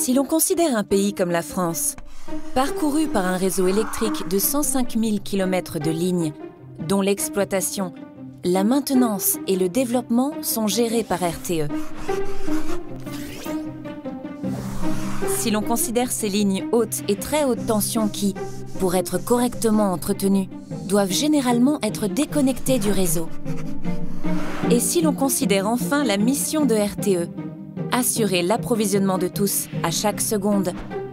Si l'on considère un pays comme la France, parcouru par un réseau électrique de 105 000 km de lignes, dont l'exploitation, la maintenance et le développement sont gérés par RTE. Si l'on considère ces lignes hautes et très haute tension qui, pour être correctement entretenues, doivent généralement être déconnectées du réseau. Et si l'on considère enfin la mission de RTE, assurer l'approvisionnement de tous à chaque seconde,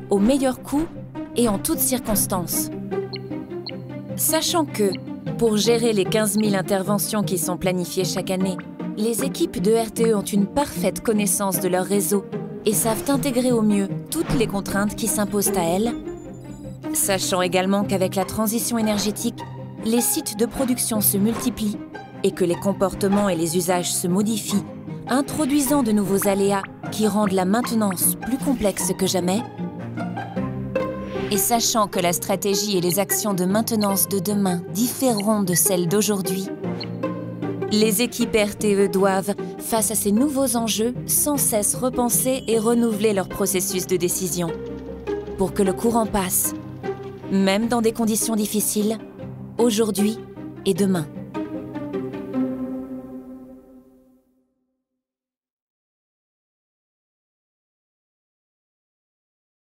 au meilleur coût et en toutes circonstances. Sachant que, pour gérer les 15 000 interventions qui sont planifiées chaque année, les équipes de RTE ont une parfaite connaissance de leur réseau et savent intégrer au mieux toutes les contraintes qui s'imposent à elles. Sachant également qu'avec la transition énergétique, les sites de production se multiplient et que les comportements et les usages se modifient introduisant de nouveaux aléas qui rendent la maintenance plus complexe que jamais, et sachant que la stratégie et les actions de maintenance de demain différeront de celles d'aujourd'hui, les équipes RTE doivent, face à ces nouveaux enjeux, sans cesse repenser et renouveler leur processus de décision pour que le courant passe, même dans des conditions difficiles, aujourd'hui et demain.